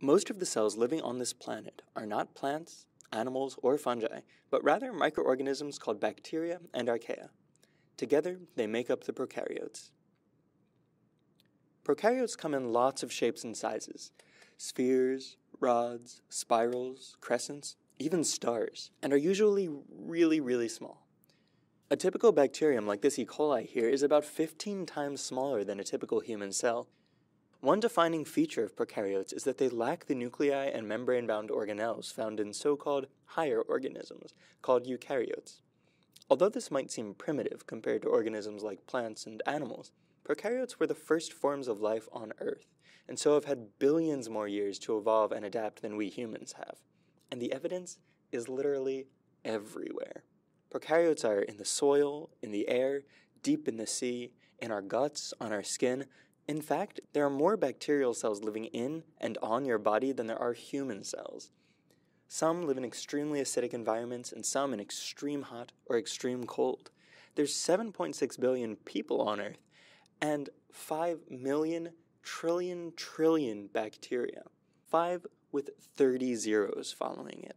Most of the cells living on this planet are not plants, animals, or fungi, but rather microorganisms called bacteria and archaea. Together, they make up the prokaryotes. Prokaryotes come in lots of shapes and sizes spheres, rods, spirals, crescents, even stars, and are usually really, really small. A typical bacterium like this E. coli here is about 15 times smaller than a typical human cell. One defining feature of prokaryotes is that they lack the nuclei and membrane bound organelles found in so called higher organisms, called eukaryotes. Although this might seem primitive compared to organisms like plants and animals, prokaryotes were the first forms of life on Earth, and so have had billions more years to evolve and adapt than we humans have. And the evidence is literally everywhere. Prokaryotes are in the soil, in the air, deep in the sea, in our guts, on our skin. In fact, there are more bacterial cells living in and on your body than there are human cells. Some live in extremely acidic environments and some in extreme hot or extreme cold. There's 7.6 billion people on Earth and 5 million trillion trillion bacteria. 5 with 30 zeros following it.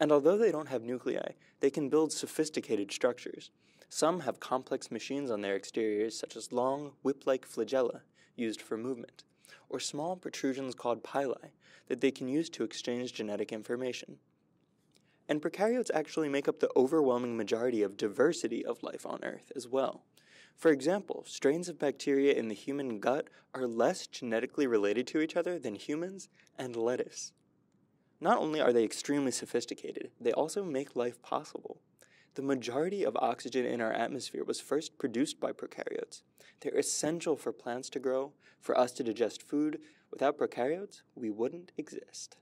And although they don't have nuclei, they can build sophisticated structures. Some have complex machines on their exteriors, such as long, whip like flagella used for movement, or small protrusions called pili that they can use to exchange genetic information. And prokaryotes actually make up the overwhelming majority of diversity of life on Earth as well. For example, strains of bacteria in the human gut are less genetically related to each other than humans and lettuce. Not only are they extremely sophisticated, they also make life possible. The majority of oxygen in our atmosphere was first produced by prokaryotes. They're essential for plants to grow, for us to digest food. Without prokaryotes, we wouldn't exist.